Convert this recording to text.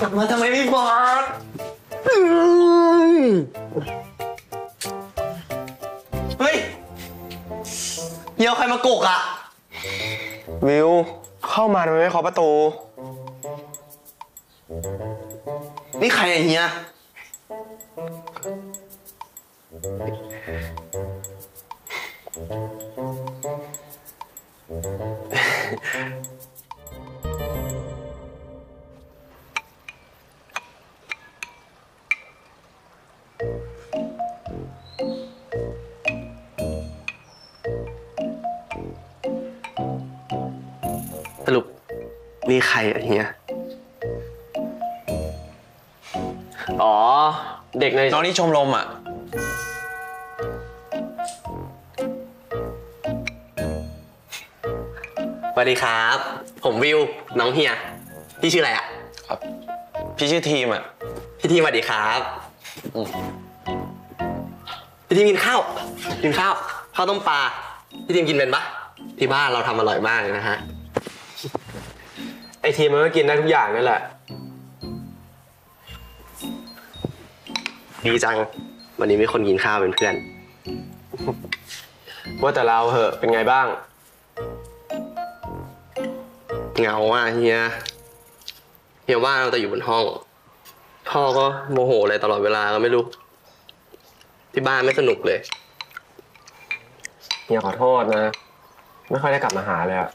กลับมาทำไมไม่บอกเฮ้ยเยี่ยวใครมาโกกอะวิว เข้ามาทำไมไม่เคาะประตู นี่ใครอะเฮีย สรุปนี่ใครอะเฮีย อ๋อ เด็กในน้องที่ชมรมอะ สวัสดีครับ ผมวิว น้องเฮีย พี่ชื่ออะไรอะพี่ชื่อทีมอะ พี่ทีมสวัสดีครับอืมพี่ทีมกินข้าว กินข้าว ข้าวต้มปลา พี่ทีมกินเป็นปะที่บ้านเราทำอร่อยมากเลยนะฮะ ไอทีมันก็กินได้ทุกอย่างนั่นแหละ ดีจัง วันนี้มีคนกินข้าวเป็นเพื่อน ว่าแต่เราเหอะเป็นไงบ้าง เหงาอะเฮีย เฮียว่าเราแต่อยู่บนห้อง พ่อก็โมโหอะไรตลอดเวลาก็ไม่รู้ ที่บ้านไม่สนุกเลย เฮียขอโทษนะ ไม่ค่อยได้กลับมาหาเลยอะ